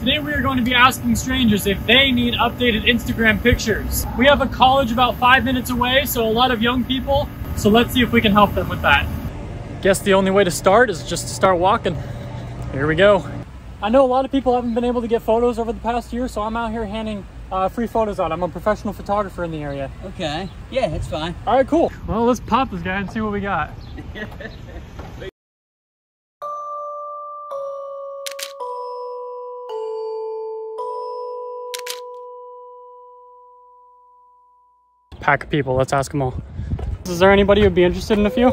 Today we are going to be asking strangers if they need updated Instagram pictures. We have a college about five minutes away, so a lot of young people, so let's see if we can help them with that. Guess the only way to start is just to start walking. Here we go. I know a lot of people haven't been able to get photos over the past year, so I'm out here handing uh, free photos out. I'm a professional photographer in the area. Okay. Yeah, that's fine. All right, cool. Well, let's pop this guy and see what we got. Pack of people, let's ask them all. Is there anybody who'd be interested in a few?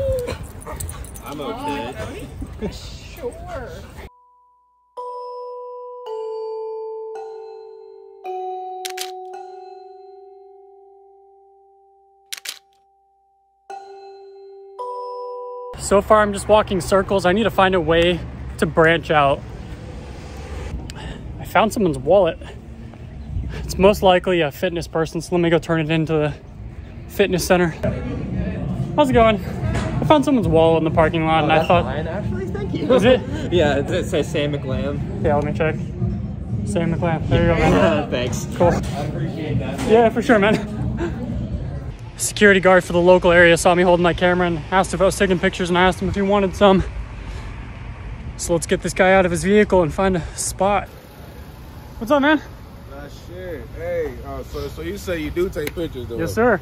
I'm okay. Sure. So far, I'm just walking circles. I need to find a way to branch out. I found someone's wallet. It's most likely a fitness person, so let me go turn it into the fitness center. How's it going? I found someone's wall in the parking lot, and I thought, Fine, actually, thank you. is it? yeah, it says Sam McLam. Yeah, let me check. Sam McLean. There you go, man. Thanks. Cool. I appreciate that. Yeah, for sure, man. Security guard for the local area saw me holding my camera and asked if I was taking pictures, and I asked him if he wanted some. So let's get this guy out of his vehicle and find a spot. What's up, man? Nah, shit. Hey, uh, so so you say you do take pictures, though? Yes, sir.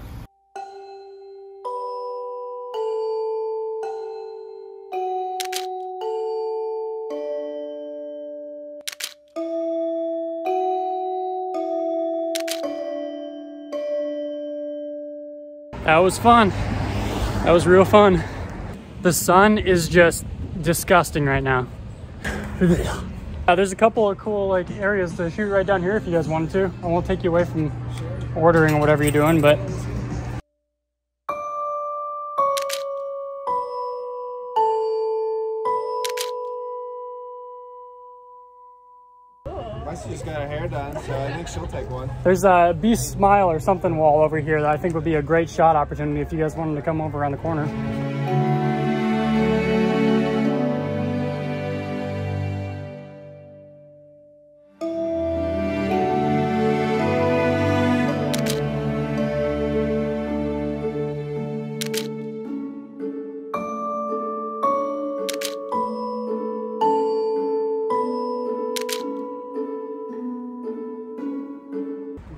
That was fun. That was real fun. The sun is just disgusting right now. Uh, there's a couple of cool like areas to shoot right down here if you guys wanted to. I won't take you away from ordering or whatever you're doing, but got her hair done, so I think she'll take one. there's a Be Smile or something wall over here that I think would be a great shot opportunity if you guys wanted to come over around the corner.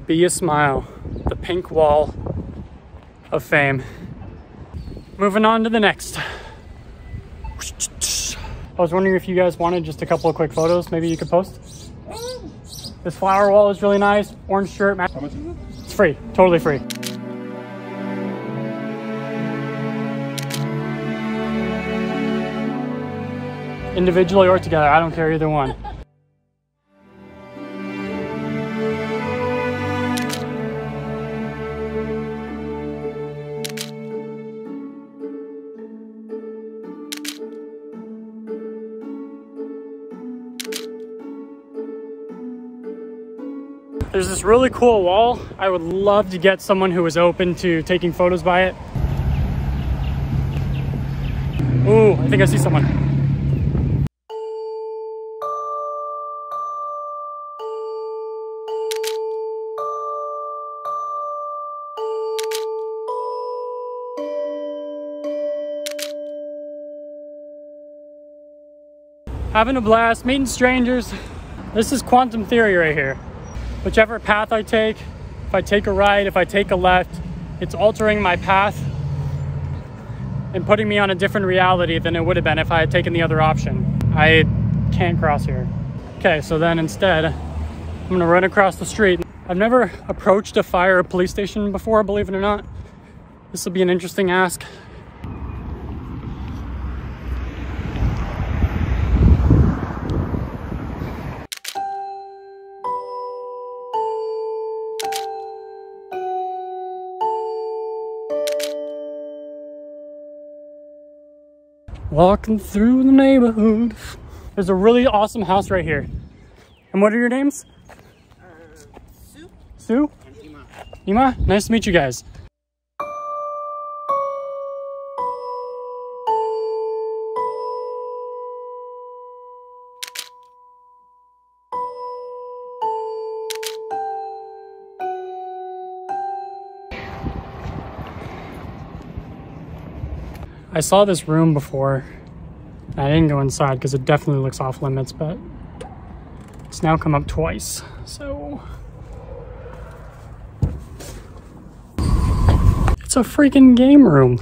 Be a Smile, the pink wall of fame. Moving on to the next. I was wondering if you guys wanted just a couple of quick photos maybe you could post. This flower wall is really nice. Orange shirt. How much is it? It's free. Totally free. Individually or together. I don't care either one. There's this really cool wall. I would love to get someone who is open to taking photos by it. Ooh, I think I see someone. Having a blast, meeting strangers. This is quantum theory right here whichever path I take, if I take a right, if I take a left, it's altering my path and putting me on a different reality than it would have been if I had taken the other option. I can't cross here. Okay, so then instead, I'm gonna run across the street. I've never approached a fire or police station before, believe it or not. This will be an interesting ask. Walking through the neighborhood. There's a really awesome house right here. And what are your names? Uh, Sue? Sue? Ima. Nice to meet you guys. I saw this room before. I didn't go inside because it definitely looks off limits, but it's now come up twice. So it's a freaking game room.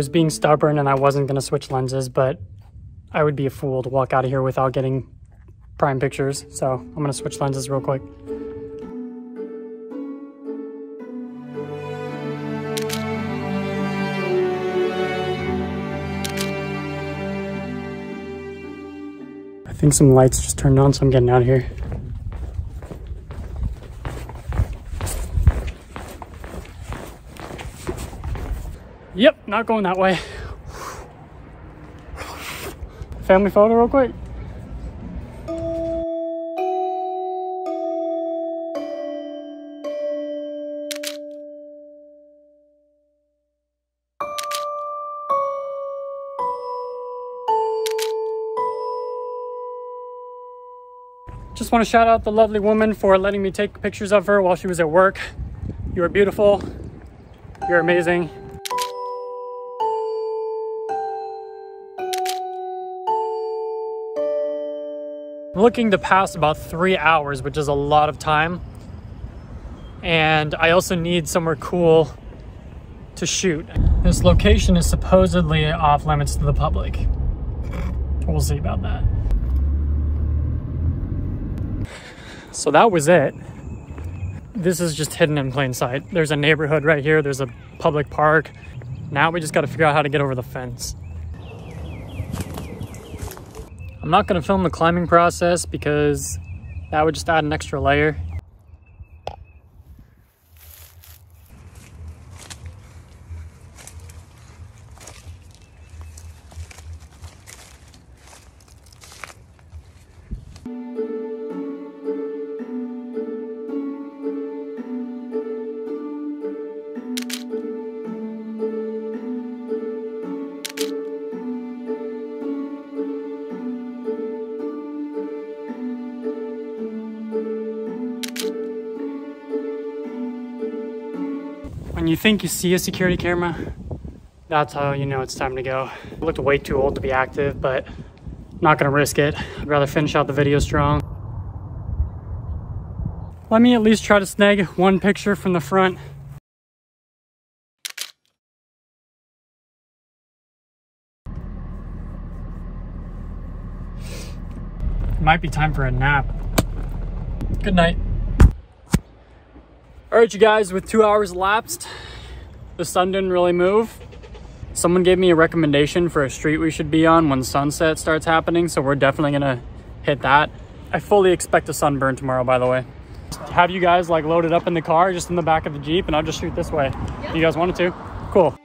Was being stubborn and I wasn't going to switch lenses, but I would be a fool to walk out of here without getting prime pictures. So I'm going to switch lenses real quick. I think some lights just turned on, so I'm getting out of here. Yep, not going that way. Family photo real quick. Just want to shout out the lovely woman for letting me take pictures of her while she was at work. You are beautiful. You're amazing. Looking to pass about three hours, which is a lot of time. And I also need somewhere cool to shoot. This location is supposedly off limits to the public. We'll see about that. So that was it. This is just hidden in plain sight. There's a neighborhood right here. There's a public park. Now we just got to figure out how to get over the fence. I'm not going to film the climbing process because that would just add an extra layer. When you think you see a security camera, that's how you know it's time to go. I looked way too old to be active, but I'm not gonna risk it. I'd rather finish out the video strong. Let me at least try to snag one picture from the front. Might be time for a nap. Good night. All right, you guys, with two hours elapsed, the sun didn't really move. Someone gave me a recommendation for a street we should be on when sunset starts happening, so we're definitely gonna hit that. I fully expect a sunburn tomorrow, by the way. Have you guys like loaded up in the car, just in the back of the Jeep, and I'll just shoot this way. Yep. You guys wanted to? Cool.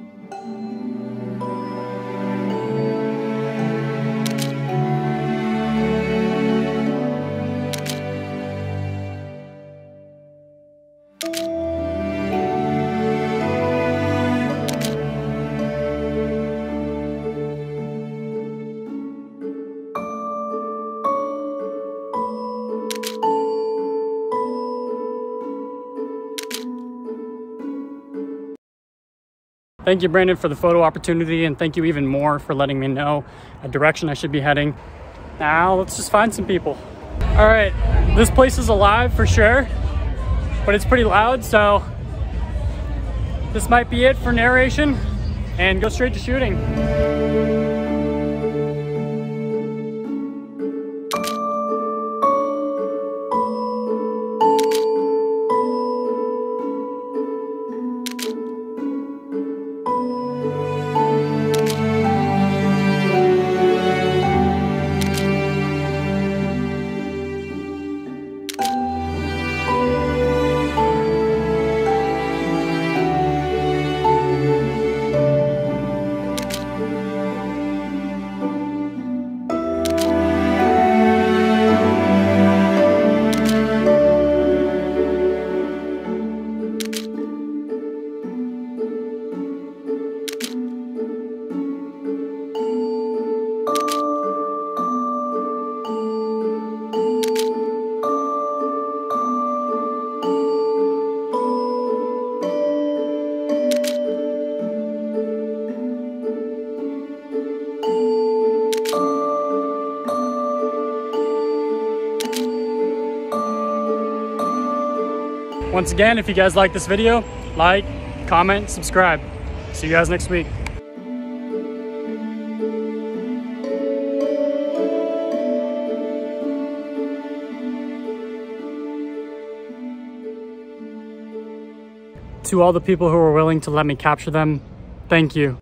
Thank you, Brandon, for the photo opportunity, and thank you even more for letting me know a direction I should be heading. Now, let's just find some people. All right, this place is alive for sure, but it's pretty loud, so this might be it for narration, and go straight to shooting. Once again, if you guys like this video, like, comment, subscribe. See you guys next week. To all the people who were willing to let me capture them, thank you.